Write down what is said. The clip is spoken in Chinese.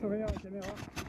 左边右前面啊。